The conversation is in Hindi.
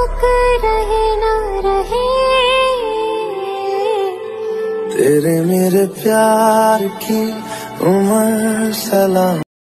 रोक रहे ना रहे। तेरे मेरे प्यार की उम्र सलाम।